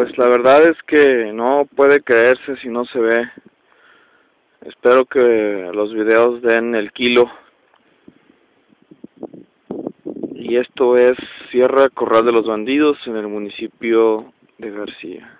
pues la verdad es que no puede creerse si no se ve. Espero que los videos den el kilo. Y esto es Sierra Corral de los Bandidos en el municipio de García.